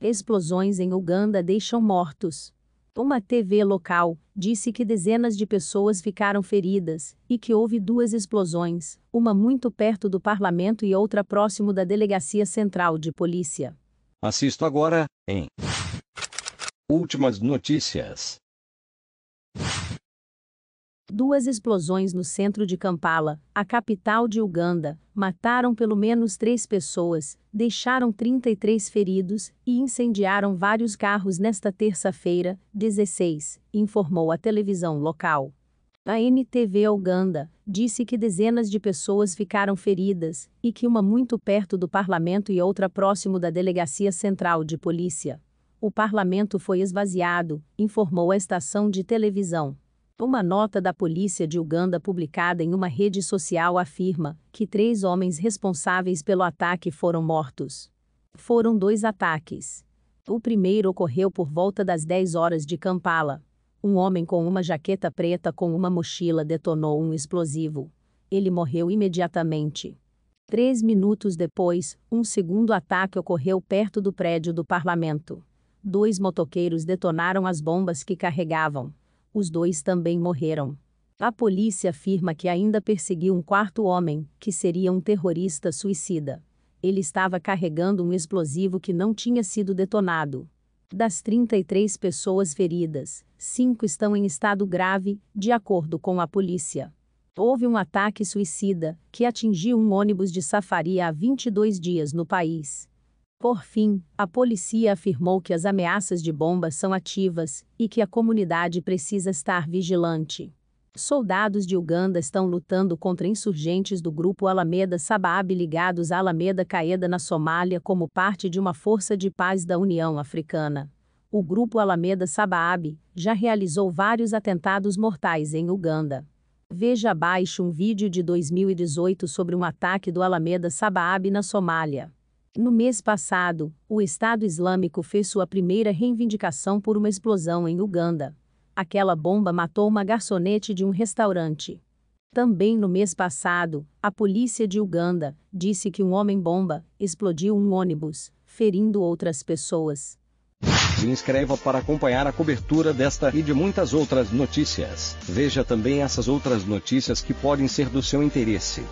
Explosões em Uganda deixam mortos. Uma TV local disse que dezenas de pessoas ficaram feridas e que houve duas explosões, uma muito perto do parlamento e outra próximo da delegacia central de polícia. Assisto agora, em Últimas notícias. Duas explosões no centro de Kampala, a capital de Uganda, mataram pelo menos três pessoas, deixaram 33 feridos e incendiaram vários carros nesta terça-feira, 16, informou a televisão local. A NTV Uganda disse que dezenas de pessoas ficaram feridas e que uma muito perto do parlamento e outra próximo da delegacia central de polícia. O parlamento foi esvaziado, informou a estação de televisão. Uma nota da polícia de Uganda publicada em uma rede social afirma que três homens responsáveis pelo ataque foram mortos. Foram dois ataques. O primeiro ocorreu por volta das 10 horas de Kampala. Um homem com uma jaqueta preta com uma mochila detonou um explosivo. Ele morreu imediatamente. Três minutos depois, um segundo ataque ocorreu perto do prédio do parlamento. Dois motoqueiros detonaram as bombas que carregavam. Os dois também morreram. A polícia afirma que ainda perseguiu um quarto homem, que seria um terrorista suicida. Ele estava carregando um explosivo que não tinha sido detonado. Das 33 pessoas feridas, cinco estão em estado grave, de acordo com a polícia. Houve um ataque suicida, que atingiu um ônibus de safari há 22 dias no país. Por fim, a polícia afirmou que as ameaças de bombas são ativas e que a comunidade precisa estar vigilante. Soldados de Uganda estão lutando contra insurgentes do grupo Alameda Sabaab ligados à Alameda Qaeda na Somália como parte de uma força de paz da União Africana. O grupo Alameda Sabaab já realizou vários atentados mortais em Uganda. Veja abaixo um vídeo de 2018 sobre um ataque do Alameda Sabaab na Somália. No mês passado, o Estado Islâmico fez sua primeira reivindicação por uma explosão em Uganda. Aquela bomba matou uma garçonete de um restaurante. Também no mês passado, a polícia de Uganda disse que um homem-bomba explodiu um ônibus, ferindo outras pessoas. Se inscreva para acompanhar a cobertura desta e de muitas outras notícias. Veja também essas outras notícias que podem ser do seu interesse.